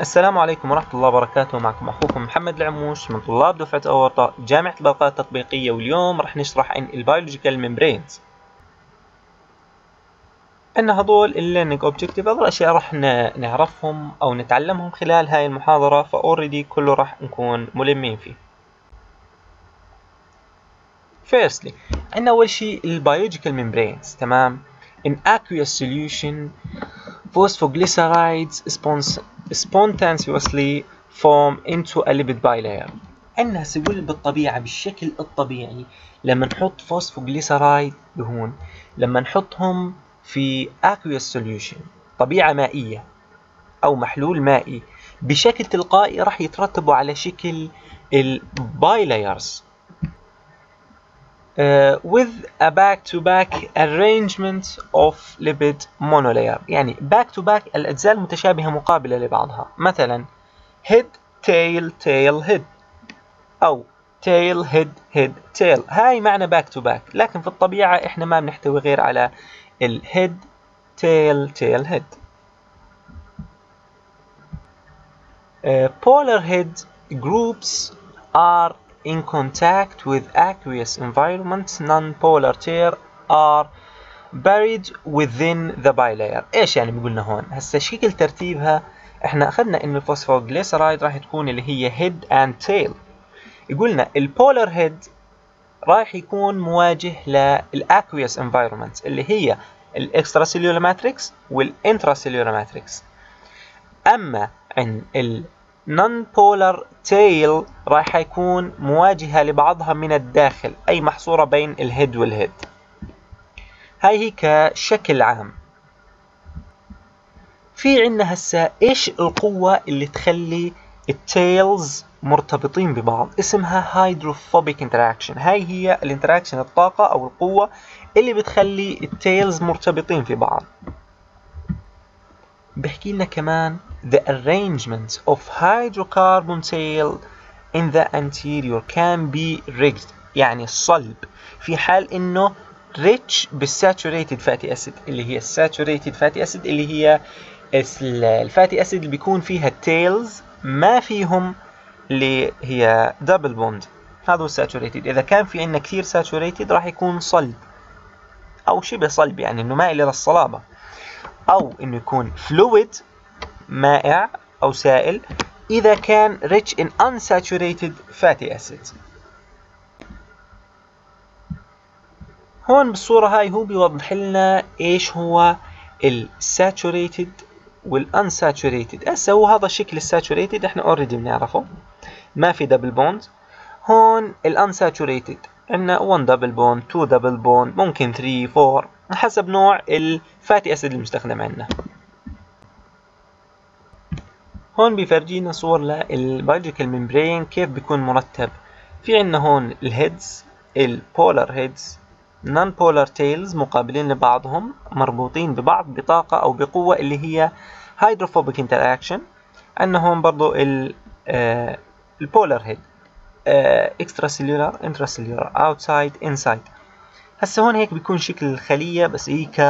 السلام عليكم ورحمة الله وبركاته. معكم أخوكم محمد العموش من طلاب دفعة أورطة جامعة البلقاء التطبيقية واليوم راح نشرح عن ال biological membranes أن هذول ال learning objective هذول الأشياء راح نعرفهم أو نتعلمهم خلال هاي المحاضرة ف already كله راح نكون ملمين فيه. Firstly عندنا أول شيء ال biological membranes تمام؟ In aqueous solution phosphoglycerides spontaneously form into a lipid bilayer. عندنا سيقول بالطبيعة بالشكل الطبيعي لما نحط فوسفوغليسرايد دهون لما نحطهم في aqueous solution طبيعة مائية أو محلول مائي بشكل تلقائي راح يترتبوا على شكل البايلايرز uh, with a back-to-back -back arrangement of lipid monolayer يعني back-to-back -back الأجزاء المتشابهة مقابلة لبعضها مثلا head tail tail head أو tail head head tail هاي معنى back-to-back -back. لكن في الطبيعة إحنا ما بنحتوي غير على ال head tail tail head uh, polar head groups are in contact with aqueous environments non-polar tail are buried within the bilayer. إيش يعني بيقولنا هون؟ هسه شكل ترتيبها؟ إحنا أخذنا إن ال phosphoglyceride راح تكون اللي هي head and tail. يقولنا ال polar head راح يكون مواجه لل aqueous environments اللي هي ال extracellular matrix وال intracellular matrix أما عن non polar tail راح يكون مواجهة لبعضها من الداخل أي محصورة بين ال head وال head هاي هي كشكل عام. في عندنا هسا إيش القوة اللي تخلي ال tails مرتبطين ببعض؟ اسمها hydrophobic interaction هاي هي ال interaction الطاقة أو القوة اللي بتخلي ال tails مرتبطين في بعض. بحكي لنا كمان the arrangement of hydrocarbon tail in the interior can be rigid. يعني الصلب. في حال إنه rich بال saturated fatty acid اللي هي ال saturated fatty acid اللي هي ال fatty acid اللي بيكون فيها ال tails ما فيهم اللي هي double bond هذا saturated. إذا كان في عندنا كثير saturated راح يكون صلب أو شبه صلب يعني إنه مائل إلى الصلابة. أو إنه يكون fluid مائع أو سائل إذا كان rich in unsaturated fatty acids هون بالصورة هاي هو بيوضح لنا إيش هو ال saturated وال unsaturated. هسه هو هذا شكل ال saturated إحنا already بنعرفه. ما في double bond هون ال unsaturated عندنا 1 double bond 2 double bond ممكن 3 4 حسب نوع ال fatty acid المستخدم عندنا. هون بيفرجينا صور لل biological membrane كيف بيكون مرتب. في عندنا هون ال heads ال polar heads non polar tails مقابلين لبعضهم مربوطين ببعض بطاقة أو بقوة اللي هي hydrophobic interaction عندنا هون برضو ال ال polar head extracellular intracellular outside inside هسه هون هيك بيكون شكل الخلية بس هي ك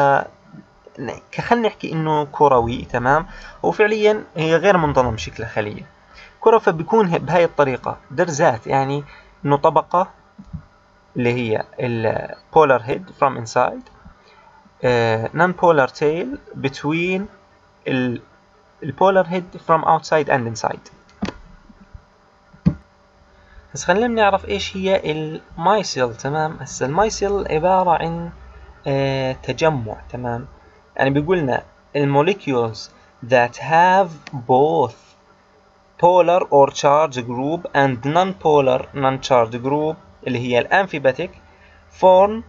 خلينا نحكي إنه كروي تمام؟ وفعليا هي غير منتظم شكل خلية. كرة فبيكون بهاي الطريقة درزات يعني إنه طبقة اللي هي ال polar head from inside uh, non-polar tail between ال polar head from outside and inside. بس خلينا نعرف إيش هي ال micelle تمام؟ هسه ال micelle عبارة عن آه تجمع تمام؟ يعني بيقول لنا ال molecules that have both polar or charged group and non-polar non-charged group اللي هي ال amphipathic form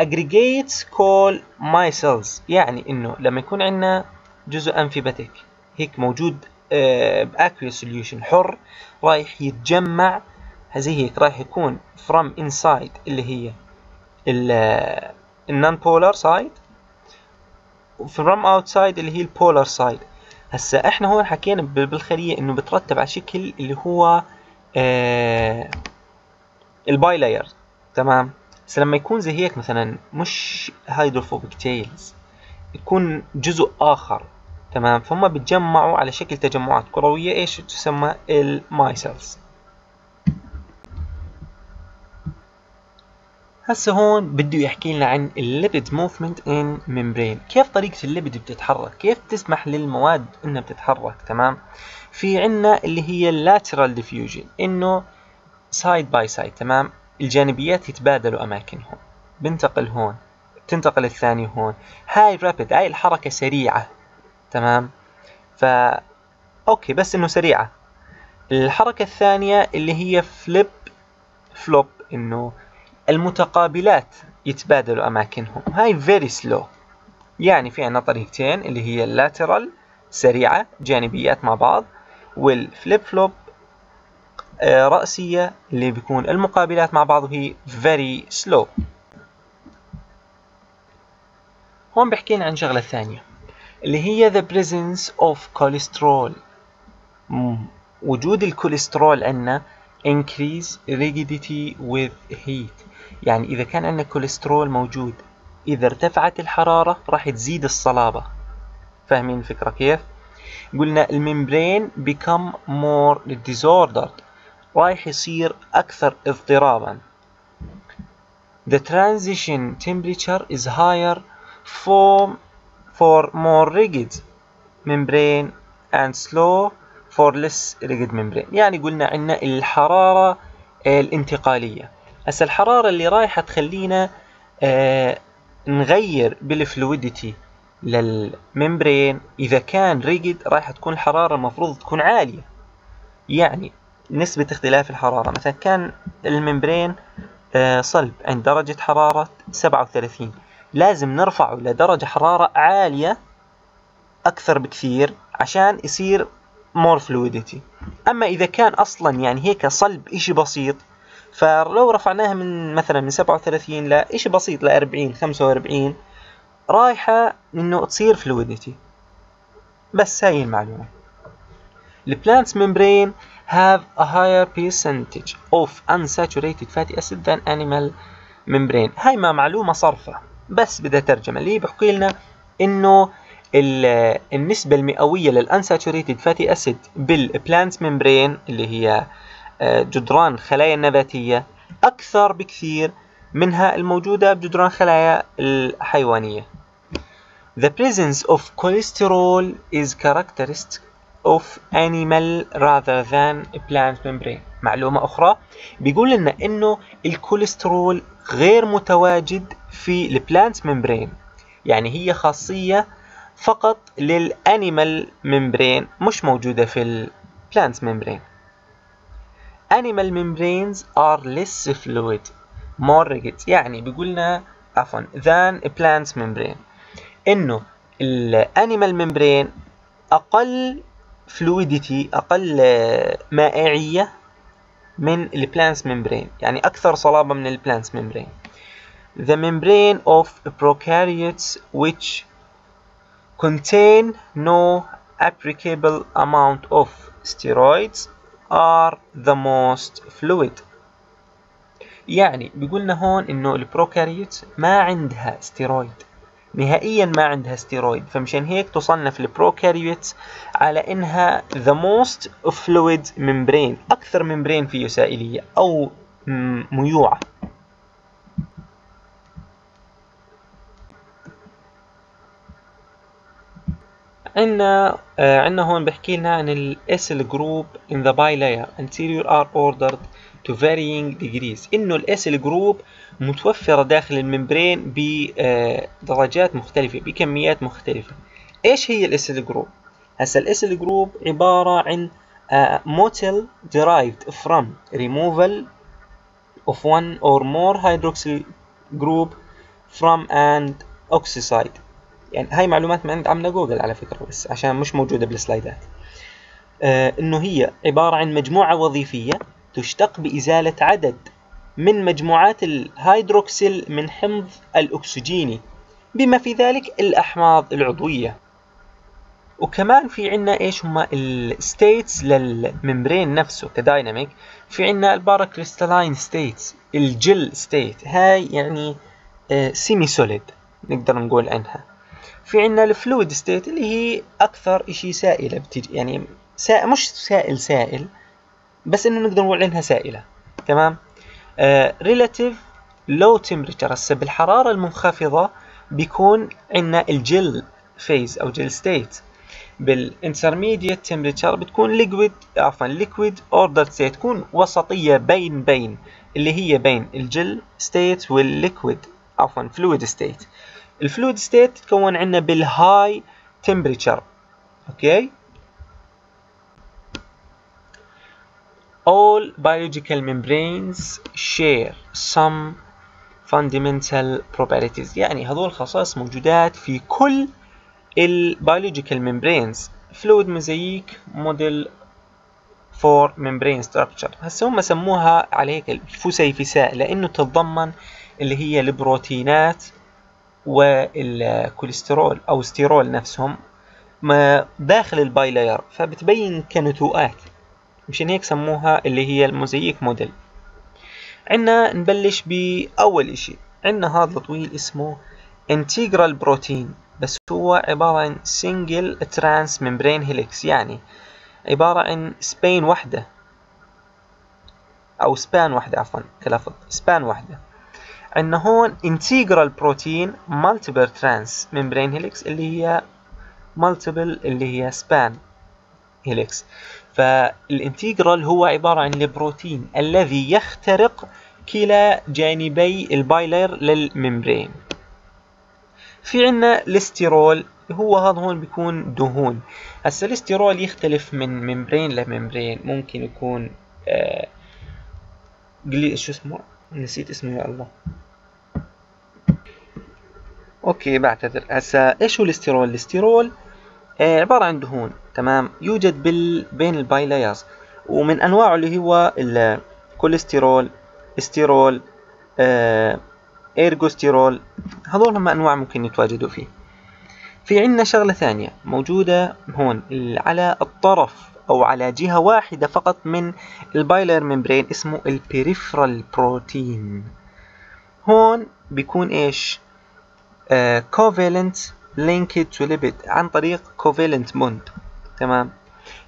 aggregates called micelles يعني إنه لما يكون عندنا جزء amphipathic هيك موجود ب aqueous solution حر رايح يتجمع هذه رايح يكون from inside اللي هي ال non-polar side from outside اللي هي ال polar side هسا إحنا هون حكينا بالخلية إنه بترتب على شكل اللي هو آه ال bilayer تمام؟ بس لما يكون زي هيك مثلا مش hydrophobic tails يكون جزء آخر. تمام؟ فهم بتجمعوا على شكل تجمعات كروية إيش تسمى ال micelles هسه هون بده يحكي لنا عن ال lipid movement in membrane كيف طريقة ال lipid بتتحرك؟ كيف تسمح للمواد إنها بتتحرك؟ تمام؟ في عنا اللي هي ال lateral diffusion إنه side by side تمام؟ الجانبيات يتبادلوا اماكنهم بنتقل هون. تنتقل الثاني هون. هاي rapid هاي الحركة سريعة تمام؟ ف okay بس إنه سريعة. الحركة الثانية اللي هي flip flop إنه المتقابلات يتبادلوا أماكنهم. هاي very slow يعني في عنا طريقتين اللي هي ال lateral سريعة جانبيات مع بعض وال flip flop آه، رأسية اللي بيكون المقابلات مع بعض وهي very slow. هون بحكي عن شغلة ثانية اللي هي the presence of cholesterol. وجود الكوليسترول عندنا increase rigidity with heat. يعني إذا كان عندنا كوليسترول موجود إذا ارتفعت الحرارة راح تزيد الصلابة. فاهمين الفكرة كيف؟ قلنا الممبرين become more disordered رايح يصير أكثر اضطرابا. The transition temperature is higher for, for more rigid membrane and slow for less rigid membrane. يعني قلنا عندنا الحرارة الانتقالية. هسا الحرارة اللي رايحة تخلينا آه نغير بال fluidity لل membrane إذا كان rigid رايحة تكون الحرارة المفروض تكون عالية. يعني نسبة اختلاف الحرارة. مثلا كان ال membrane آه صلب عند درجة حرارة 37 لازم نرفعه لدرجة حرارة عالية أكثر بكثير عشان يصير more fluidity. أما إذا كان أصلا يعني هيك صلب إشي بسيط فلو رفعناها من مثلا من 37 لإشي بسيط ل 40 45 رايحة إنه تصير fluidity بس هاي المعلومة. ال plants membrane have a higher percentage of unsaturated fatty acid than animal membrane. هاي ما معلومة صرفة بس بدها ترجمة. اللي بحكي لنا إنه النسبة المئوية لل unsaturated fatty acid بال plant membrane اللي هي جدران خلايا النباتية أكثر بكثير منها الموجودة بجدران خلايا الحيوانية. The presence of cholesterol is characteristic of animal rather than plant membrane. معلومة أخرى بيقول لنا إنه الكوليسترول غير متواجد في ال plant membrane يعني هي خاصية فقط لل animal membrane مش موجودة في ال plant membrane animal membranes are less fluid more rigid يعني بيقولنا عفوا than plant membrane انه ال animal membrane أقل fluidity أقل مائعية من ال plants membrane يعني أكثر صلابة من ال plants membrane the membrane of prokaryotes which contain no appreciable amount of steroids are the most fluid. يعني بيقولنا هون إنه ال prokaryote ما عندها ستيرويد نهائيا ما عندها ستيرويد فمشان هيك تصنف ال prokaryote على إنها the most fluid membrane. أكثر membrane فيه سائلية أو ميوعة. عندنا آه عندنا هون بحكي لنا عن ال acyl group in the bilayer interior are ordered to varying degrees. إنه ال acyl group متوفرة داخل ال membrane بدرجات مختلفة بكميات مختلفة. إيش هي ال acyl group هسا ال acyl group عبارة عن moiety derived from removal of one or more hydroxyl group from an oxoacid. يعني هاي معلومات من عند عمنا جوجل على فكرة بس عشان مش موجودة بالسلايدات. آه إنه هي عبارة عن مجموعة وظيفية تشتق بإزالة عدد من مجموعات الهيدروكسيل من حمض الأكسجيني بما في ذلك الأحماض العضوية. وكمان في عنا إيش؟ هما ال states لل membrane نفسه ك dynamic. في عنا ال paracrystalline states ال gel state هاي يعني semi آه، solid نقدر نقول عنها في عندنا ال fluid state اللي هي أكثر إشي سائلة بتجي يعني سائل مش سائل سائل بس إنه نقدر نقول عنها سائلة تمام؟ relative low temperature هسه بالحرارة المنخفضة بيكون عندنا ال gel phase أو gel state بال intermediate temperature بتكون liquid عفوا ليكويد ordered state تكون وسطية بين بين اللي هي بين ال gel state وال liquid عفوا fluid state ال fluid state تتكون عندنا بال high temperature. Okay؟ All biological membranes share some fundamental properties. يعني هذول الخصائص موجودات في كل ال biological membranes. Fluid mosaic model for membrane structure. هسه هم سموها على هيك الفسيفساء لأنه تتضمن اللي هي البروتينات والكوليسترول أو ستيرول نفسهم ما داخل ال bilayer فبتبين كنتوءات مشان هيك سموها اللي هي ال mosaic model. عنا نبلش بأول إشي عنا هذا الطويل اسمه integral protein بس هو عبارة عن single transmembrane helix يعني عبارة عن span واحدة أو span واحدة عفوا كلفظ span واحدة عندنا هون integral protein multiple transmembrane helix اللي هي multiple اللي هي span helix فال integral هو عبارة عن البروتين الذي يخترق كلا جانبي ال bilayer لل membrane. في عنا الاستيرول هو هذا هون بيكون دهون. هسا الاستيرول يختلف من membrane ل membrane. ممكن يكون آه شو اسمه؟ نسيت اسمه يا الله. Okay بعتذر هسا إيش هو ال sterol؟ ال sterol آه عبارة عن دهون تمام؟ يوجد بال... بين ال bilayers. ومن أنواعه اللي هو الكوليسترول استيرول آه ergosterol هذول هم أنواع ممكن يتواجدوا فيه. في عندنا شغلة ثانية موجودة هون على الطرف. أو على جهة واحدة فقط من ال bilayer membrane اسمه ال peripheral protein هون بيكون إيش؟ covalent linked to lipid عن طريق covalent bond تمام؟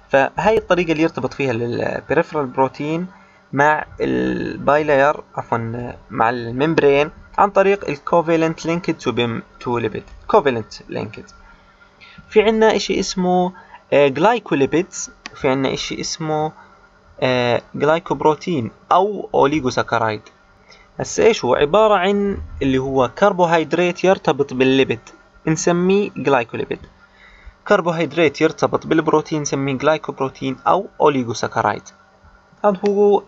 فهاي الطريقة اللي يرتبط فيها ال peripheral protein مع ال bilayer عفوا مع ال membrane عن طريق ال covalent linked to بيم to lipid covalent linked في عنا إشي اسمه glycolipids آه، في عنا اشي اسمه glycoprotein آه، أو oligosaccharide هسا إيش هو؟ عبارة عن اللي هو كربوهيدرات يرتبط بال lipid نسميه glycolipid كربوهيدرات يرتبط بالبروتين نسميه glycoprotein أو oligosaccharide هذا هو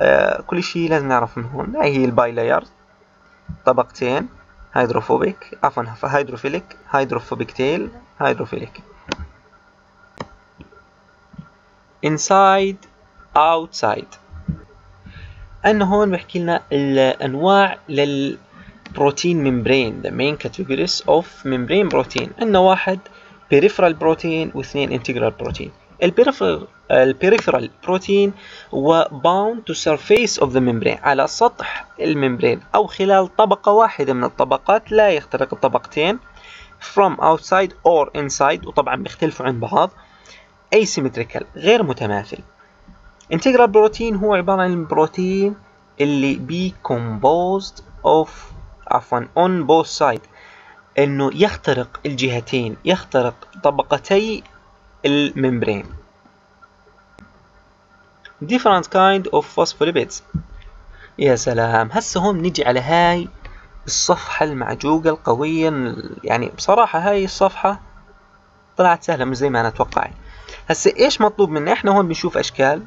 آه كل شيء لازم نعرف من هون. هاي هي ال bilayer طبقتين hydrophobic عفوا hydrophilic hydrophobic tail hydrophilic. Inside outside. الآن هون بحكي لنا الأنواع للبروتين membrane the main categories of membrane protein. عندنا واحد peripheral protein واثنين integral protein. ال peripheral ال peripheral protein هو bound to surface of the membrane على سطح ال membrane أو خلال طبقة واحدة من الطبقات لا يخترق الطبقتين from outside or inside وطبعا بيختلفوا عن بعض. Asymmetrical غير متماثل. Integral بروتين هو عبارة عن البروتين اللي بي composed of عفوا on both side. إنه يخترق الجهتين يخترق طبقتي الممبرين. Different kind of phospholipids. يا سلام هسه هون نجي على هاي الصفحة المعجوقة القوية يعني بصراحة هاي الصفحة طلعت سهلة مش زي ما أنا توقعت هسه إيش مطلوب منا إحنا هون بنشوف أشكال.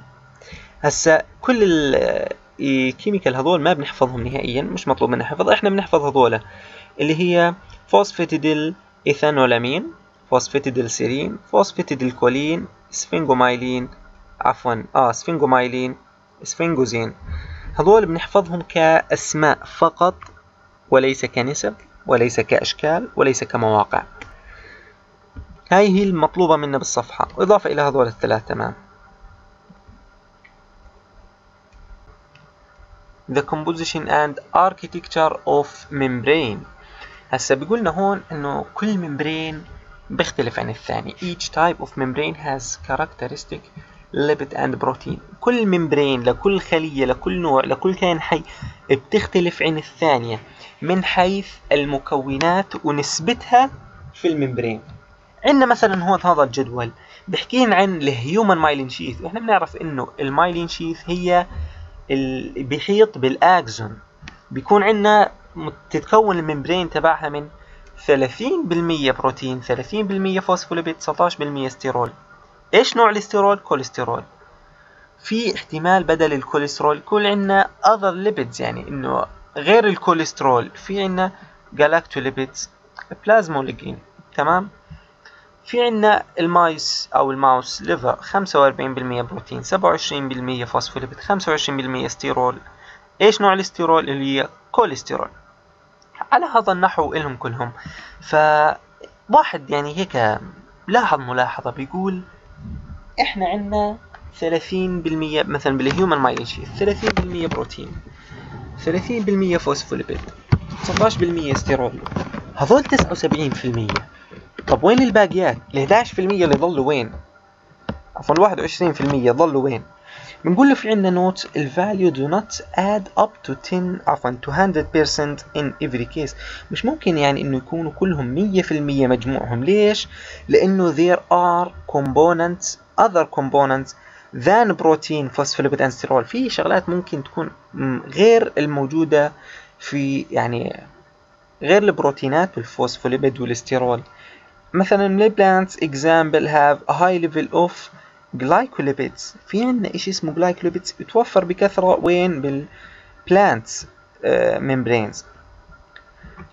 هسه كل ال chemical هذول ما بنحفظهم نهائيا مش مطلوب منا حفظ إحنا بنحفظ هذولا اللي هي phosphatidylethanolamine phosphatidylserine phosphatidylcholine sphingomyelin عفوا آه sphingomyelin sphingosine هذول بنحفظهم كأسماء فقط وليس كنسب وليس كأشكال وليس كمواقع. هاي هي المطلوبة منا بالصفحة. إضافة إلى هذول الثلاث تمام. The composition and architecture of membrane. هسا بيقولنا هون إنه كل membrane بيختلف عن الثاني. Each type of membrane has characteristic lipid and protein. كل membrane لكل خلية لكل نوع لكل كائن حي بتختلف عن الثانية من حيث المكونات ونسبتها في ال membrane. عندنا مثلا هون هذا الجدول بحكي عن ال human myelin sheath إحنا بنعرف إنه ال myelin sheath هي اللي بيحيط بال axon بيكون عندنا تتكون ال membrane تبعها من 30% بروتين 30% فوسفوليبيد 19% ستيرول. إيش نوع الاستيرول؟ كوليسترول في احتمال بدل الكوليسترول يكون عندنا other lipids يعني إنه غير الكوليسترول. في عندنا galactolipids plasmalogen تمام؟ في عندنا ال mice أو ال mouse liver 45% بروتين 27% فوسفوليبيد 25% ستيرول. إيش نوع الاستيرول؟ اللي هي كوليسترول على هذا النحو إلهم كلهم. فواحد يعني هيك لاحظ ملاحظة بيقول إحنا عندنا 30% مثلا بال human sheath 30% بروتين 30% فوسفوليبيد 19% ستيرول. هذول 79% طب وين الباقيات؟ ال 11% اللي ضلوا وين؟ عفوا ال 21% ضلوا وين؟ بنقول له في عندنا note ال value do not add up to 10 عفوا to 100% in every case مش ممكن يعني إنه يكونوا كلهم 100% مجموعهم ليش؟ لأنه there are components other components than protein phospholipid and sterol في شغلات ممكن تكون غير الموجودة في يعني غير البروتينات وال phospholipid وال sterol مثلا ال plants example have a high level of glycolipids. في عندنا إشي اسمه glycolipids بتوفر بكثرة وين؟ بال plants ممبرينز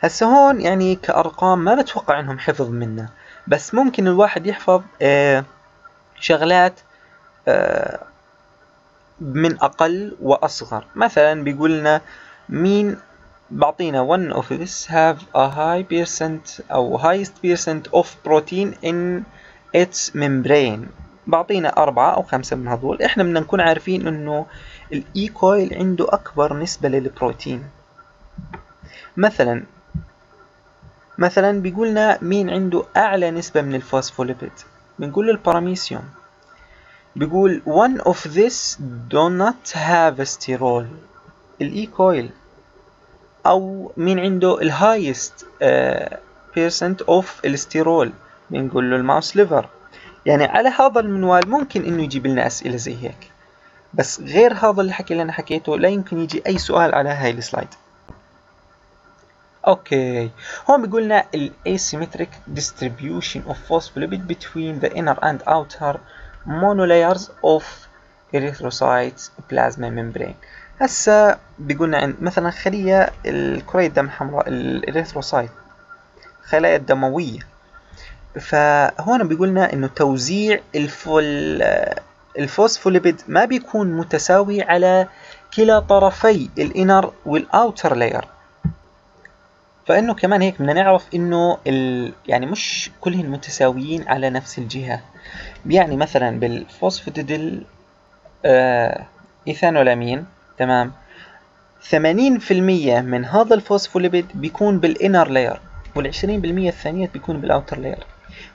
هسه هون يعني كأرقام ما بتوقع إنهم حفظ منا بس ممكن الواحد يحفظ آه شغلات آه من أقل وأصغر. مثلا بيقولنا مين بعطينا one of this. Have a high percent أو highest percent of protein in its membrane. بعطينا أربعة أو خمسة من هذول. إحنا بدنا نكون عارفين إنه ال E. coli عنده أكبر نسبة للبروتين. مثلا مثلا بيقولنا مين عنده أعلى نسبة من الفوسفوليبيد. بنقول له ال paramecium بيقول one of this do not have sterol. ال E. coli أو مين عنده ال highest percent of ال sterol بنقول له ال mouse liver. يعني على هذا المنوال ممكن إنه يجيب لنا أسئلة زي هيك. بس غير هذا اللي حكي اللي أنا حكيته لا يمكن يجي أي سؤال على هاي ال slide. Okay. هون بيقول لنا asymmetric distribution of phospholipid between the inner and outer monolayers of erythrocytes plasma membrane. هسا بيقولنا عند مثلا خلية الكرية الدم الحمراء ال erythrocyte الخلايا الدموية. فهون بيقولنا إنه توزيع الفول الفوسفوليبيد ما بيكون متساوي على كلا طرفي ال inner وال outer layer فإنه كمان هيك بدنا نعرف إنه ال... يعني مش كلهم متساويين على نفس الجهة. يعني مثلا بال phosphatidyl آه إيثانولامين تمام. 80% من هذا الفوسفوليبيد بيكون بال inner layer وال20% الثانيات بيكون بال outer layer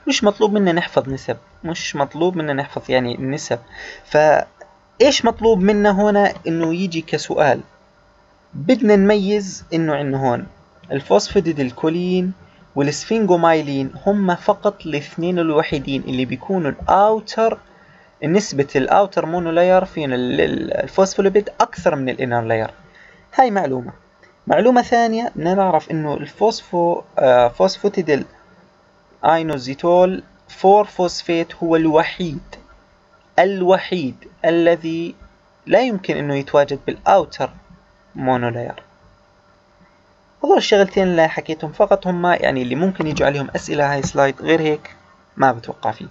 مش مطلوب منا نحفظ نسب مش مطلوب منا نحفظ يعني النسب فإيش مطلوب منا هنا؟ إنه يجي كسؤال. بدنا نميز إنه عندنا هون. ال phosphatidylcholine وال sphingomyelin هم فقط الاثنين الوحيدين اللي بيكونوا ال outer نسبة ال outer monolayer في الفوسفوليبيد أكثر من ال inner layer هاي معلومة. معلومة ثانية بدنا نعرف إنه ال phospho آه phosphatidyl inositol 4 فوسفيت هو الوحيد. الوحيد الذي لا يمكن إنه يتواجد بال outer monolayer هذول الشغلتين اللي حكيتهم فقط هم يعني اللي ممكن يجوا عليهم أسئلة هاي slide غير هيك ما بتوقع فيه.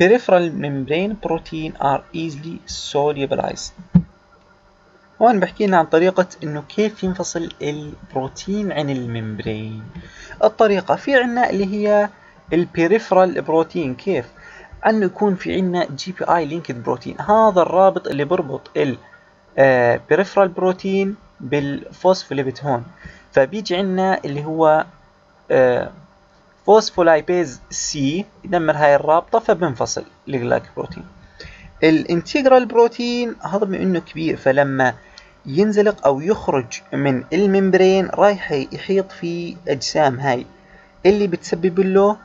Peripheral membrane protein are easily solubilized. هون بحكي لنا عن طريقة إنه كيف ينفصل البروتين عن ال membrane. الطريقة في عنا اللي هي ال peripheral protein كيف؟ انه يكون في عنا GPI linked protein هذا الرابط اللي بربط ال peripheral protein بال phospholipid هون. فبيجي عندنا اللي هو phospholipase C يدمر هاي الرابطة فبنفصل ال glycoprotein ال integral protein هذا بما إنه كبير فلما ينزلق أو يخرج من ال membrane رايح يحيط في أجسام هاي. اللي بتسبب له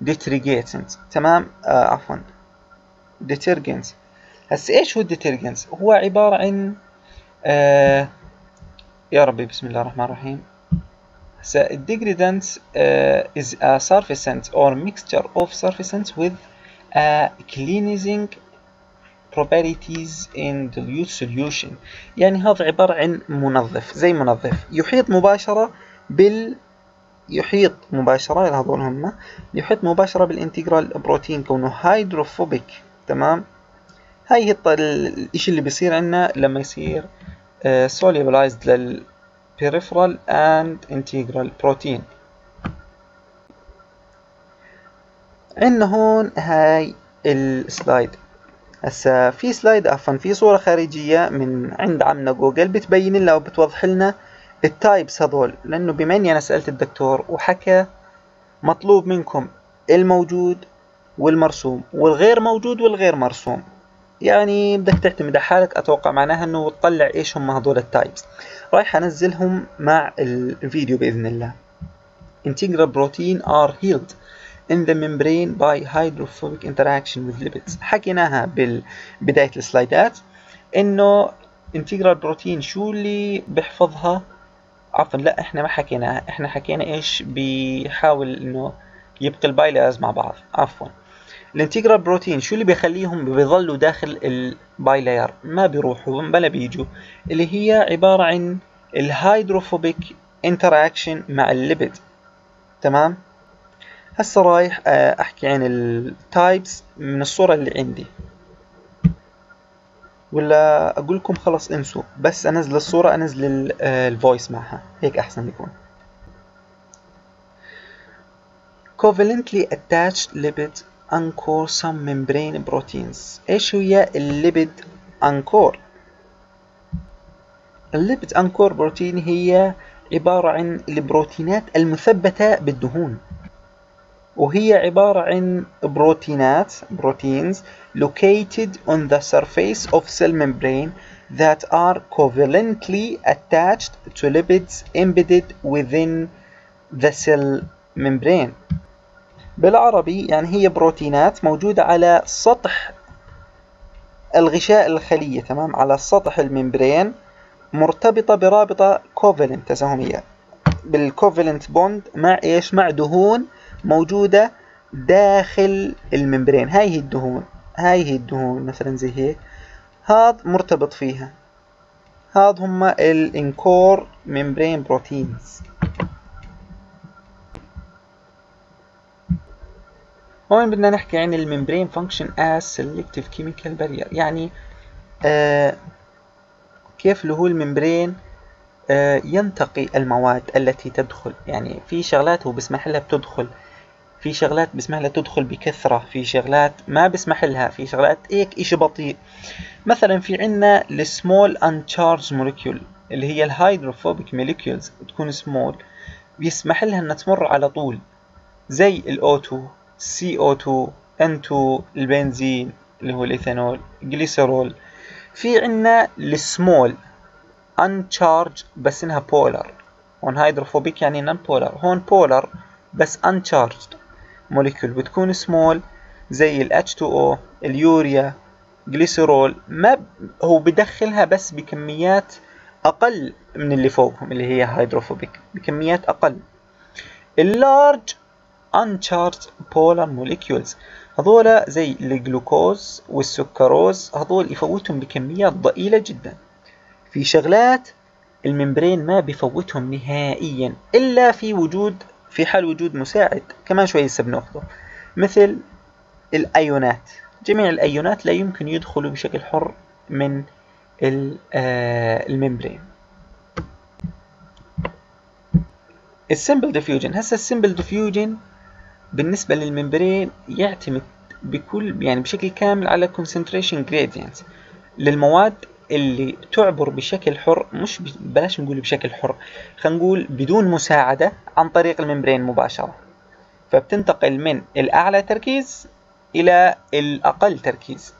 detergent تمام؟ آه عفوا. detergent هسه إيش هو ال detergent هو عبارة عن آه يا ربي بسم الله الرحمن الرحيم. هسه detergent uh, is a surfactant or mixture of surfactants with a cleansing properties in dilute solution. يعني هذا عبارة عن منظف زي منظف. يحيط مباشرة بال يحيط مباشرة هذول هم يحيط مباشرة بال integral protein كونه hydrophobic تمام؟ هاي هي اللي بيصير عندنا لما يصير uh, solubilized لل peripheral and integral protein. عندنا هون هاي ال slide. هسا في slide عفوا في صورة خارجية من عند عمنا جوجل بتبين لنا وبتوضح لنا ال types هذول لأنه بما إني أنا سألت الدكتور وحكى مطلوب منكم الموجود والمرسوم والغير موجود والغير مرسوم. يعني بدك تعتمد على حالك أتوقع معناها إنه تطلع إيش هم هذول ال types. رايح أنزلهم مع الفيديو بإذن الله. Integral protein are held in the membrane by hydrophobic interaction with lipids. حكيناها ببداية السلايدات. إنه integral protein شو اللي بيحفظها؟ عفوا لا إحنا ما حكيناها. إحنا حكينا إيش بيحاول إنه يبقي ال bilayers مع بعض. عفوا. ال integral protein شو اللي بيخليهم بيظلوا داخل ال bilayer ما بيروحوا بلا بيجوا. اللي هي عبارة عن ال hydrophobic interaction مع ال lipid. تمام؟ هسه رايح آه، أحكي عن ال types من الصورة اللي عندي. ولا أقول لكم خلص انسوا بس أنزل الصورة أنزل ال voice معها. هيك أحسن يكون. Covalently attached lipid anchor some membrane proteins إيش هي ال lipid انكور الليبيد انكور بروتين هي عبارة عن البروتينات المثبتة بالدهون وهي عبارة عن بروتينات proteins located on the surface of cell membrane that are covalently attached to lipids embedded within the cell membrane بالعربي يعني هي بروتينات موجودة على سطح الغشاء الخلية تمام؟ على سطح ال membrane مرتبطة برابطة covalent تساهمية بال covalent bond مع إيش؟ مع دهون موجودة داخل ال membrane. هاي هي الدهون. هاي هي الدهون مثلا زي هيك. هذا مرتبط فيها. هذا هم ال anchor membrane proteins. هون بدنا نحكي عن ال membrane function as selective chemical barrier. يعني آه كيف اللي هو ال membrane آه ينتقي المواد التي تدخل. يعني في شغلات هو بسمح لها بتدخل في شغلات بسمح لها تدخل بكثرة في شغلات ما بسمح لها في شغلات هيك إشي بطيء. مثلا في عنا ال small uncharged molecule اللي هي ال hydrophobic molecules بتكون سمول بيسمح لها إنها تمر على طول. زي ال O2 CO2 N2 البنزين اللي هو الإيثانول جليسرول في عنا السمول uncharged بس إنها polar هون hydrophobic يعني non-polar هون polar بس uncharged. molecule بتكون سمول زي ال H2O اليوريا جليسرول ما ب... هو بدخلها بس بكميات أقل من اللي فوقهم اللي هي hydrophobic بكميات أقل. ال large uncharged polar molecules. هذولا زي الجلوكوز والسكروز هذول يفوتهم بكميات ضئيلة جدا. في شغلات ال membrane ما بفوتهم نهائيا إلا في وجود في حال وجود مساعد كمان شوي هسه بناخذه مثل الأيونات. جميع الأيونات لا يمكن يدخلوا بشكل حر من آه، ال membrane. ال simple diffusion هسه ال simple diffusion بالنسبة لل membrane يعتمد بكل يعني بشكل كامل على concentration gradient للمواد اللي تعبر بشكل حر مش بلاش نقول بشكل حر خلينا نقول بدون مساعدة عن طريق ال membrane مباشرة. فبتنتقل من الأعلى تركيز إلى الأقل تركيز.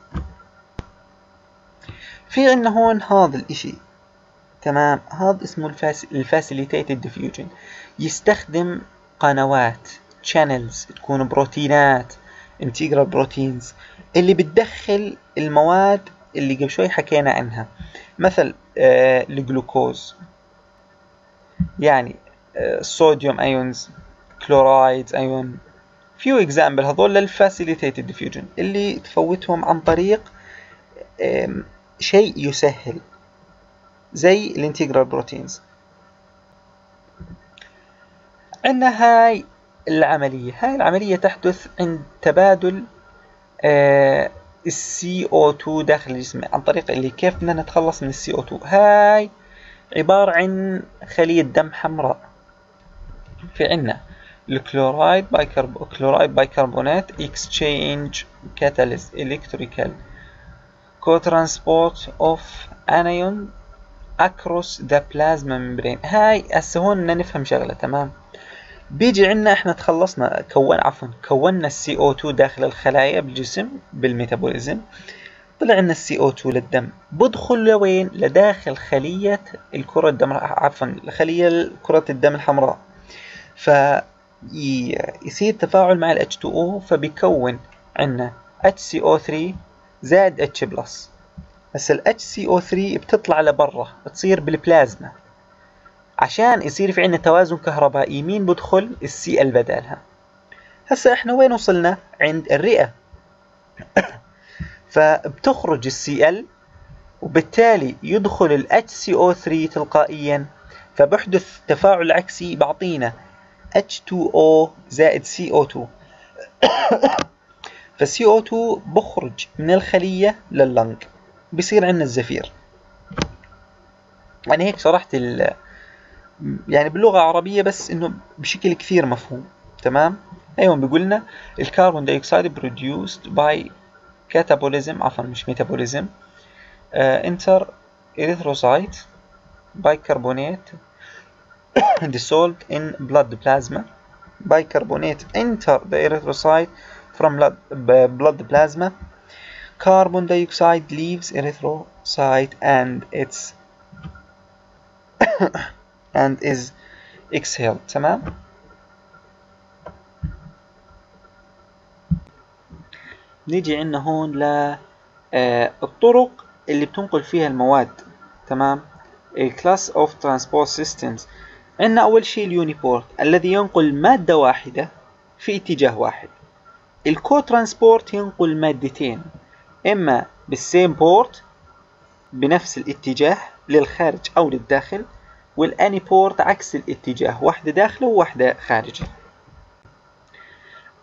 في عندنا هون هذا الإشي. تمام؟ هذا اسمه ال facilitated diffusion يستخدم قنوات. Channels تكون بروتينات integral proteins اللي بتدخل المواد اللي قبل شوي حكينا عنها. مثل آه الجلوكوز. يعني آه صوديوم ions chloride ion few example هذول لل facilitated diffusion اللي تفوتهم عن طريق شيء يسهل. زي ال integral proteins عندنا هاي العملية. هاي العملية تحدث عند تبادل آه ال CO2 داخل الجسم عن طريق اللي كيف بدنا نتخلص من ال CO2 هاي عبارة عن خلية دم حمراء في عنا. ال chloride bicarb chloride bicarbonate exchange catalyst electrical co-transport of anion across the plasma membrane. هاي هسه هون بدنا نفهم شغلة تمام؟ بيجي عندنا إحنا تخلصنا كون عفوا كونا ال CO2 داخل الخلايا بالجسم بال metabolism. طلع عندنا ال CO2 للدم. بدخل لوين؟ لداخل خلية الكرة الدم عفوا خلية كرة الدم الحمراء. ف يصير تفاعل مع ال H2O فبيكون عندنا HCO3 زائد H plus. هسه ال HCO3 بتطلع لبرا بتصير بالبلازما. عشان يصير في عندنا توازن كهربائي مين بدخل؟ ال Cl بدالها. هسا إحنا وين وصلنا؟ عند الرئة. فبتخرج السي ال وبالتالي يدخل ال HCO3 تلقائيا. فبحدث تفاعل عكسي بعطينا H2O زائد CO2 ف CO2 بخرج من الخلية لللنج بصير عندنا الزفير. يعني هيك شرحت ال يعني باللغة العربية بس انه بشكل كثير مفهوم تمام أيوه بيقول لنا الكربون دايوكسيد produced by catabolism عفوا مش uh, enter erythrocyte bicarbonate dissolved in blood plasma bicarbonate enter the erythrocyte from blood, blood plasma carbon dioxide leaves erythrocyte and its and is exhaled تمام؟ نيجي عندنا هون ل الطرق اللي بتنقل فيها المواد. تمام؟ Class of transport systems. عندنا أول شيء ال uniport الذي ينقل مادة واحدة في اتجاه واحد. ال co-transport ينقل مادتين إما بال symport بنفس الاتجاه للخارج أو للداخل وال antiport عكس الاتجاه واحدة داخله وواحدة خارجة.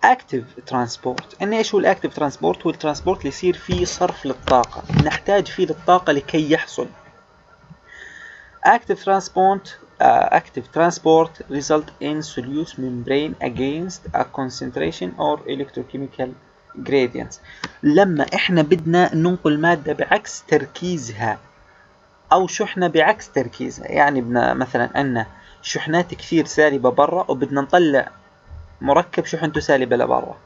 active transport إن إيش هو ال active transport هو ال transport اللي يصير فيه صرف للطاقة. نحتاج فيه للطاقة لكي يحصل. Active transport uh, active transport result in solute membrane against a concentration or electrochemical gradients. لما إحنا بدنا ننقل مادة بعكس تركيزها. أو شحنة بعكس تركيزها. يعني بدنا مثلا أن شحنات كثير سالبة برا وبدنا نطلع مركب شحنته سالبة لبرا.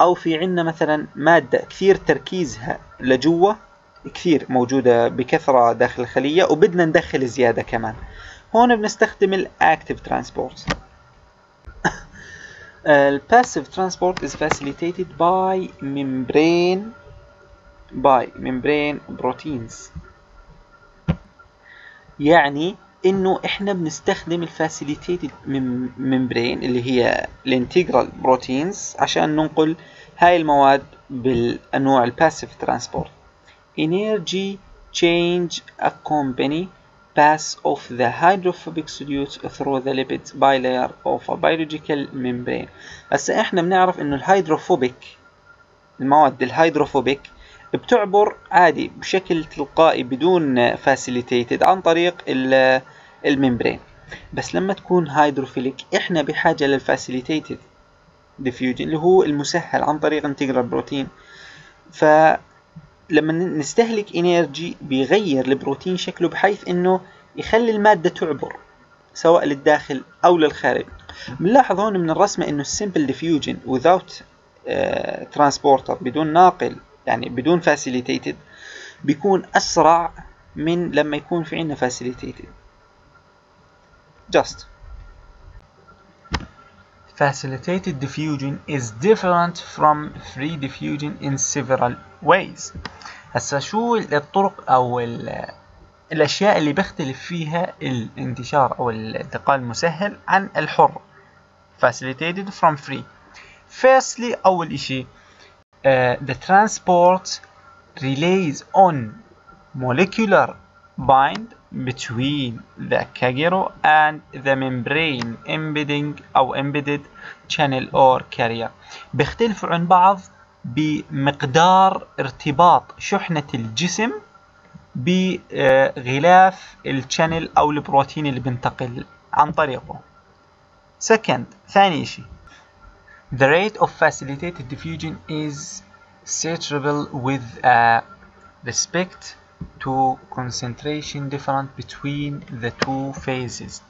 أو في عنا مثلا مادة كثير تركيزها لجوا كثير موجودة بكثرة داخل الخلية وبدنا ندخل زيادة كمان. هون بنستخدم ال active transport ال passive transport is facilitated by membrane by membrane proteins. يعني إنه إحنا بنستخدم ال facilitated membrane اللي هي ال integral proteins عشان ننقل هاي المواد بالأنواع ال passive transport energy change accompany pass of the hydrophobic solute through the lipid bilayer of a biological membrane. هسا إحنا بنعرف إنه ال hydrophobic المواد ال hydrophobic بتعبر عادي بشكل تلقائي بدون facilitated عن طريق ال membrane. بس لما تكون hydrophilic إحنا بحاجة لل facilitated diffusion اللي هو المسهل عن طريق integral protein ف لما نستهلك energy بيغير البروتين شكله بحيث إنه يخلي المادة تعبر سواء للداخل أو للخارج. بنلاحظ هون من الرسمة إنه ال simple diffusion without transporter uh, بدون ناقل يعني بدون facilitated بيكون أسرع من لما يكون في عندنا facilitated just Facilitated diffusion is different from free diffusion in several ways. هسا شو الطرق أو الأشياء اللي بيختلف فيها الانتشار أو الانتقال المسهل عن الحر. Facilitated from free. Firstly أول إشي uh, the transport relies on molecular bind between the Kagero and the membrane embedding أو embedded channel or carrier بيختلفوا عن بعض بمقدار ارتباط شحنة الجسم بغلاف الشانل أو البروتين اللي بنتقل عن طريقه second ثاني شيء the rate of facilitated diffusion is searchable with a respect to concentration different between the two phases.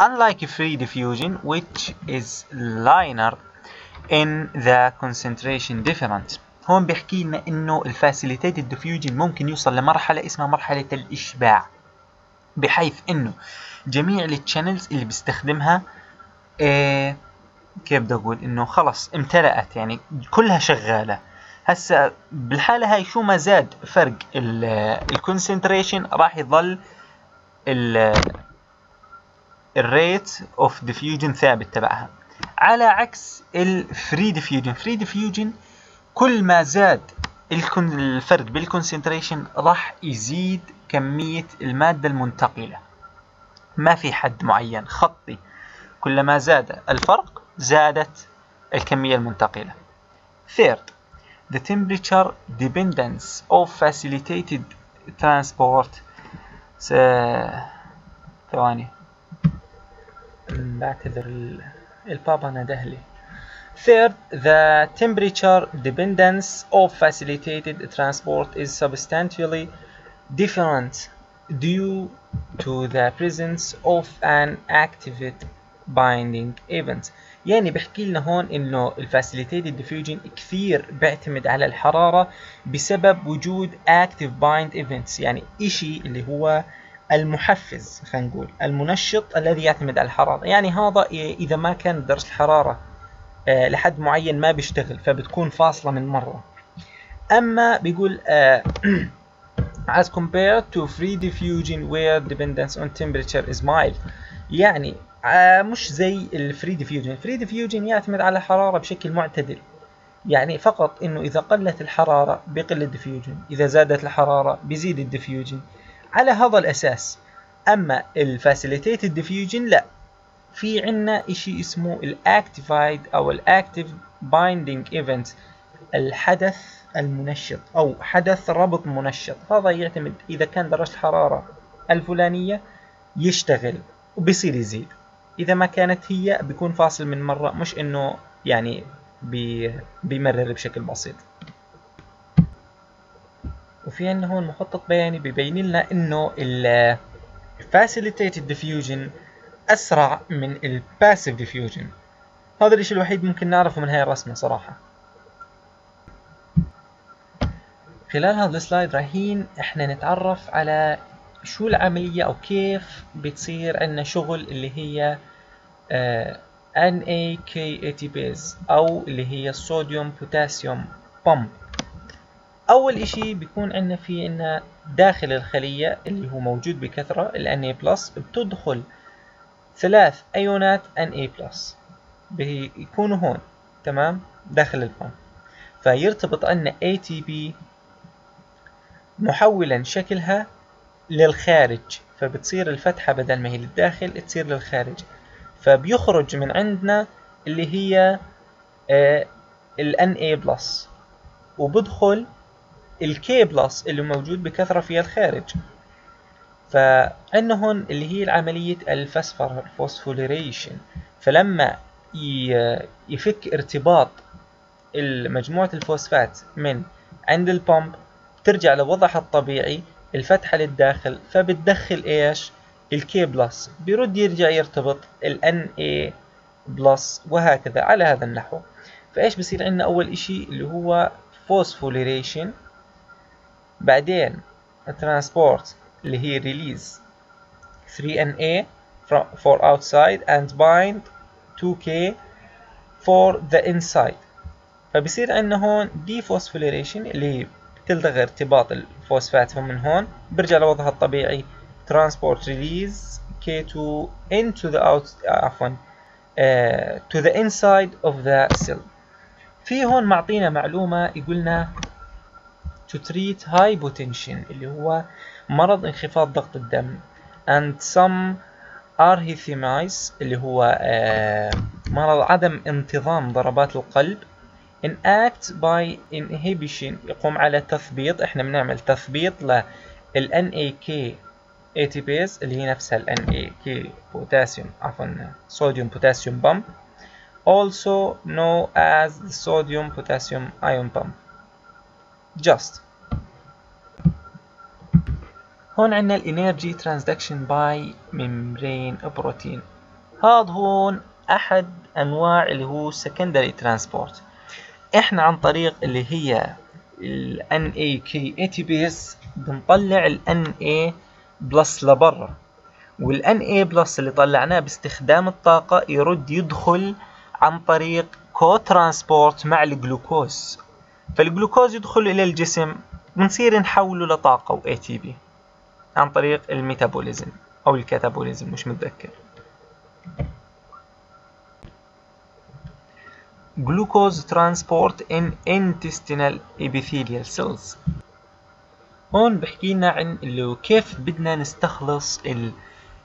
Unlike free diffusion, which is linear in the concentration different. هون بيحكي لنا انه الفاسيليتيتد ديفيوجن ممكن يوصل لمرحلة اسمها مرحلة الاشباع بحيث انه جميع التشانلز اللي بيستخدمها إيه كيف بدي أقول؟ إنه خلص امتلأت يعني كلها شغالة. هسا بالحالة هاي شو ما زاد فرق ال concentration راح يظل ال rate of diffusion ثابت تبعها. على عكس ال free diffusion free diffusion كل ما زاد الفرق بال concentration راح يزيد كمية المادة المنتقلة. ما في حد معين خطي. كلما زاد الفرق زادت الكمية المنتقلة Third, the temperature dependence of facilitated transport ثواني بعتذر البابا ندهلي Third, the temperature dependence of facilitated transport is substantially different due to the presence of an active binding event يعني بحكي لنا هون إنه ال facilitated diffusion كثير بيعتمد على الحرارة بسبب وجود active bind events يعني إشي اللي هو المحفز خلينا نقول المنشط الذي يعتمد على الحرارة. يعني هذا إذا ما كان درجه الحرارة آه لحد معين ما بيشتغل فبتكون فاصلة من مرة. أما بيقول آه as compared to free diffusion where dependence on temperature is mild يعني مش زي ال free diffusion ال free diffusion يعتمد على الحرارة بشكل معتدل. يعني فقط إنه إذا قلت الحرارة بقل ال diffusion إذا زادت الحرارة بيزيد ال diffusion على هذا الأساس. أما ال facilitated diffusion لا. في عنا إشي اسمه ال activated أو ال active binding event الحدث المنشط أو حدث ربط منشط. هذا يعتمد إذا كان درجة الحرارة الفلانية يشتغل وبصير يزيد. إذا ما كانت هي بيكون فاصل من مرة مش إنه يعني بي بيمرر بشكل بسيط. وفي عندنا هون مخطط بياني ببين لنا إنه ال facilitated diffusion أسرع من ال passive diffusion. هذا الإشي الوحيد ممكن نعرفه من هاي الرسمة صراحة. خلال هذا ال slide رايحين إحنا نتعرف على شو العملية أو كيف بتصير عندنا شغل اللي هي آه Na K ATPase أو اللي هي الصوديوم بوتاسيوم pump أول إشي بيكون عندنا في عندنا داخل الخلية اللي هو موجود بكثرة ال Na plus بتدخل ثلاث أيونات Na plus بيكونوا هون تمام؟ داخل ال pump فيرتبط عندنا ATP محولا شكلها للخارج فبتصير الفتحة بدل ما هي للداخل تصير للخارج. فبيخرج من عندنا اللي هي آه ال Na plus وبدخل ال K plus اللي موجود بكثرة في الخارج. فعندنا هون اللي هي عملية الفسفر phosphorylation فلما يفك ارتباط مجموعة الفوسفات من عند ال pump ترجع لوضعها الطبيعي. الفتحة للداخل فبتدخل إيش؟ ال K plus. بيرد يرجع يرتبط ال Na plus وهكذا على هذا النحو. فإيش بصير عندنا؟ أول إشي اللي هو phosphorylation بعدين transport اللي هي release 3Na for outside and bind 2K for the inside. فبصير عندنا هون dephosphorylation اللي بتلغي ارتباط الفوسفات من هون. برجع لوضعها الطبيعي. Transport release K2 into the out عفوا uh, to the inside of the cell. في هون معطينا معلومة يقولنا to treat hypotension اللي هو مرض انخفاض ضغط الدم. And some arrhythmias اللي هو uh, مرض عدم انتظام ضربات القلب. In act by inhibition يقوم على تثبيط إحنا بنعمل تثبيط لل NaK ATPase اللي هي نفسها ال NaK potassium عفوا sodium potassium pump also known as the sodium potassium ion pump just هون عندنا ال energy transduction by membrane protein هذا هون احد انواع اللي هو secondary transport إحنا عن طريق اللي هي ال NaK ATPase بنطلع ال Na plus لبرا. وال Na plus اللي طلعناه باستخدام الطاقة يرد يدخل عن طريق co-transport مع الجلوكوز. فالجلوكوز يدخل إلى الجسم بنصير نحوله لطاقة و ATP عن طريق ال metabolism أو ال catabolism مش متذكر. Glucose transport in intestinal epithelial cells. هون بحكي لنا عن اللي كيف بدنا نستخلص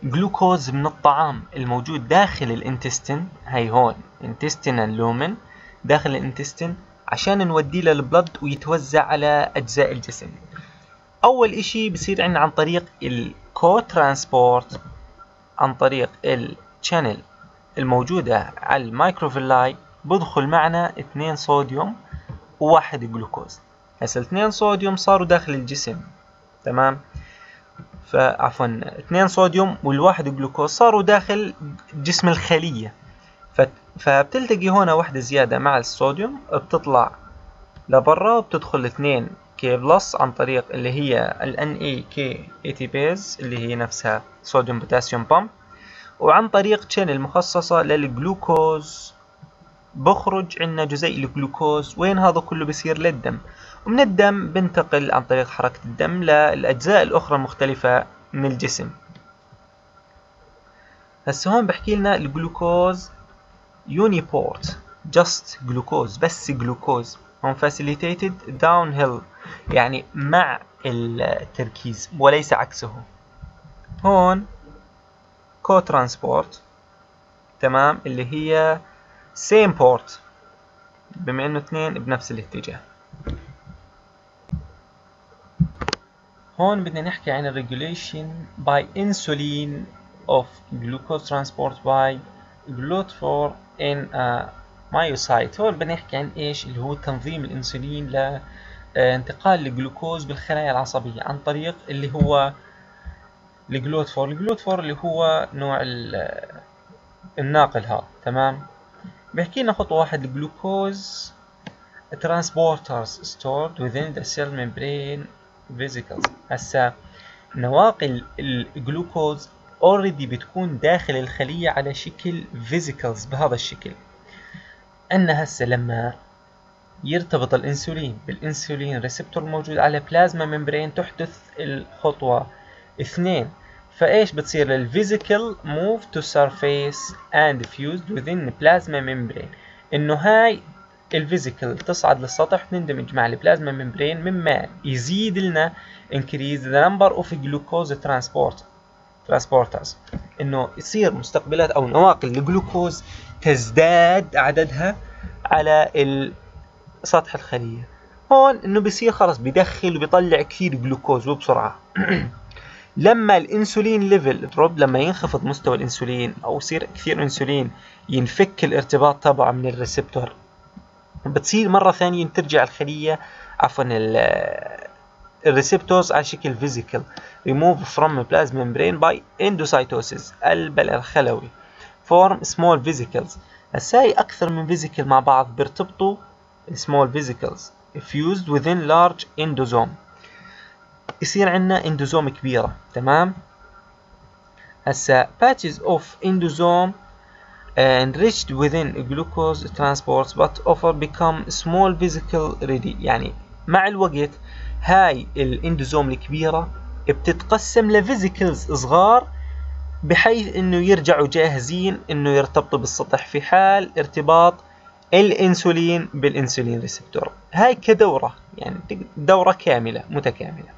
الجلوكوز من الطعام الموجود داخل ال intestine. هاي هون intestinal lumen داخل ال intestine عشان نوديه لل blood ويتوزع على أجزاء الجسم. أول إشي بصير عندنا عن طريق ال co-transport عن طريق ال channel الموجودة على ال microvilli بدخل معنا اثنين صوديوم وواحد جلوكوز. هسه الاثنين صوديوم صاروا داخل الجسم. تمام؟ فعفوا اثنين صوديوم والواحد جلوكوز صاروا داخل جسم الخلية. فبتلتقي هنا واحدة زيادة مع الصوديوم بتطلع لبرا وبتدخل اثنين K plus عن طريق اللي هي ال NaK ATPase اللي هي نفسها sodium potassium pump وعن طريق channel مخصصة للجلوكوز. بخرج عندنا جزيء الجلوكوز وين هذا كله بصير للدم. ومن الدم بنتقل عن طريق حركة الدم للأجزاء الأخرى المختلفة من الجسم. هسه هون بحكي لنا ال glucose uniport. just glucose بس جلوكوز هون facilitated downhill يعني مع التركيز وليس عكسه. هون كو ترانسبورت تمام اللي هي same port بما إنه اثنين بنفس الاتجاه. هون بدنا نحكي عن regulation by insulin of glucose transport by GLUT4 in a myocyte. هون بدنا نحكي عن إيش؟ اللي هو تنظيم الإنسولين لانتقال الجلوكوز بالخلايا العصبية عن طريق اللي هو الجلوت 4 الجلوت 4 اللي هو نوع الناقل هذا تمام؟ بيحكي لنا خطوة واحد الجلوكوز transporters stored within the cell membrane vesicles. هسا نواقل الجلوكوز already بتكون داخل الخلية على شكل vesicles بهذا الشكل. أن هسا لما يرتبط الإنسولين بال insulin receptor الموجود على plasma membrane تحدث الخطوة اثنين. فإيش بتصير؟ ال vesicle move to surface and fused within plasma membrane. إنه هاي ال vesicle تصعد للسطح تندمج مع ال plasma membrane مما يزيد لنا increase the number of glucose transport transporters. إنه يصير مستقبلات أو نواقل الجلوكوز تزداد عددها على سطح الخلية. هون إنه بصير خلص بدخل وبيطلع كثير جلوكوز وبسرعة. لما ال insulin level drop لما ينخفض مستوى الإنسولين أو يصير كثير إنسولين ينفك الارتباط تبعه من ال receptor. بتصير مرة ثانية ترجع الخلية عفوا ال receptors على شكل vesicle remove from plasma membrane by endocytosis البلع الخلوي. form small vesicles. هساي أكثر من vesicle مع بعض بيرتبطوا small vesicles fused within large endosome. يصير عندنا endosome كبيرة تمام؟ هسا patches of endosome enriched within glucose transports but offer become small vesicle ready. يعني مع الوقت هاي ال endosome الكبيرة بتتقسم ل vesicles صغار بحيث إنه يرجعوا جاهزين إنه يرتبطوا بالسطح في حال ارتباط الإنسولين بال insulin receptor هاي كدورة يعني دورة كاملة متكاملة.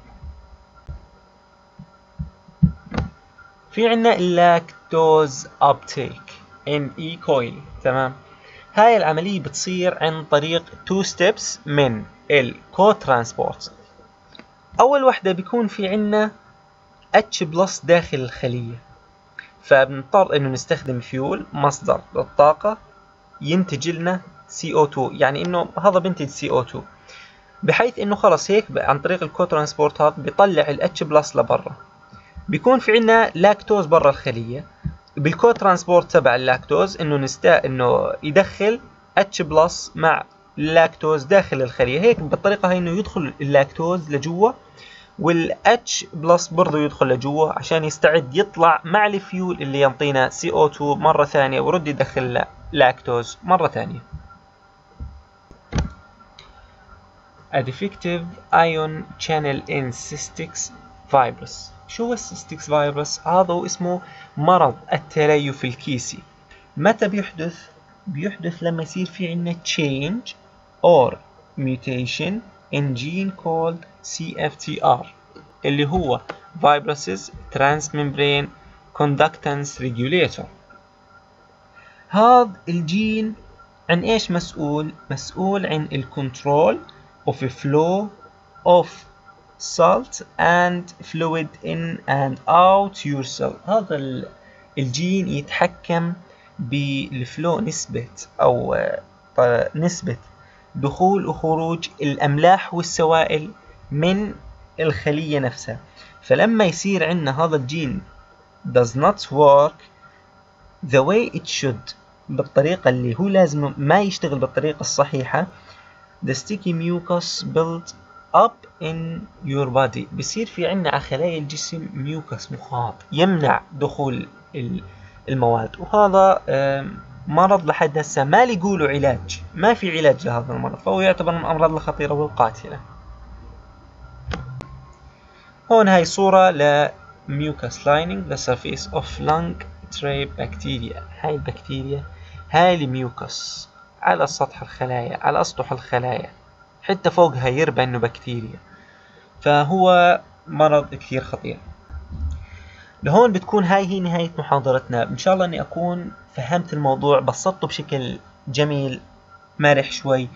في عنا ال lactose uptake in E. coli تمام؟ هاي العملية بتصير عن طريق two steps من ال co-transport أول وحدة بيكون في عنا H plus داخل الخلية. فبنضطر إنه نستخدم فيول مصدر للطاقة ينتج لنا CO2 يعني إنه هذا بينتج CO2 بحيث إنه خلص هيك عن طريق ال co-transport هذا بيطلع ال H plus لبرا. بيكون في عنا لاكتوز برا الخلية. بال co-transport تبع اللاكتوز إنه نستا إنه يدخل H plus مع اللاكتوز داخل الخلية. هيك بالطريقة هاي إنه يدخل اللاكتوز لجوا وال H plus برضه يدخل لجوا عشان يستعد يطلع مع الفيول اللي ينطينا CO2 مرة ثانية ورد يدخل لاكتوز مرة ثانية. A defective ion channel in cystic fibrosis شو هو ال cystic fibrosis؟ هذا هو اسمه مرض التليف الكيسي متى بيحدث؟ بيحدث لما يصير في عندنا change or mutation in gene called CFTR اللي هو Viruses Transmembrane Conductance Regulator هذا الجين عن إيش مسؤول؟ مسؤول عن ال control of flow of salt and fluid in and out your cell. هذا الجين يتحكم بال flow نسبة أو نسبة دخول وخروج الأملاح والسوائل من الخلية نفسها. فلما يصير عندنا هذا الجين does not work the way it should بالطريقة اللي هو لازم ما يشتغل بالطريقة الصحيحة the sticky mucus built up in your body. بصير في عنا على خلايا الجسم ميوكس مخاط يمنع دخول المواد. وهذا مرض لحد هسه ما يقولوا علاج. ما في علاج لهذا المرض. فهو يعتبر من الأمراض الخطيرة والقاتلة. هون هاي صورة ال mucus lining the surface of lung trap bacteria. هاي البكتيريا هاي ال mucus على سطح الخلايا على أسطح الخلايا. حتى فوقها يربى إنه بكتيريا. فهو مرض كثير خطير. لهون بتكون هاي هي نهاية محاضرتنا. إن شاء الله أني أكون فهمت الموضوع بسطته بشكل جميل مرح شوي.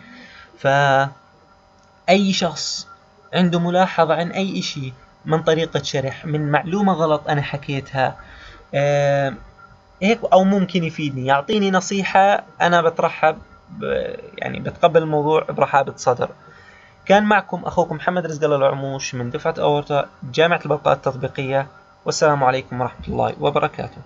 فأي شخص عنده ملاحظة عن أي إشي من طريقة شرح من معلومة غلط أنا حكيتها آه هيك أو ممكن يفيدني. يعطيني نصيحة أنا بترحب يعني بتقبل الموضوع برحابة صدر كان معكم أخوكم محمد رزق الله العموش من دفعة أورتا جامعة البلقاء التطبيقية. والسلام عليكم ورحمة الله وبركاته.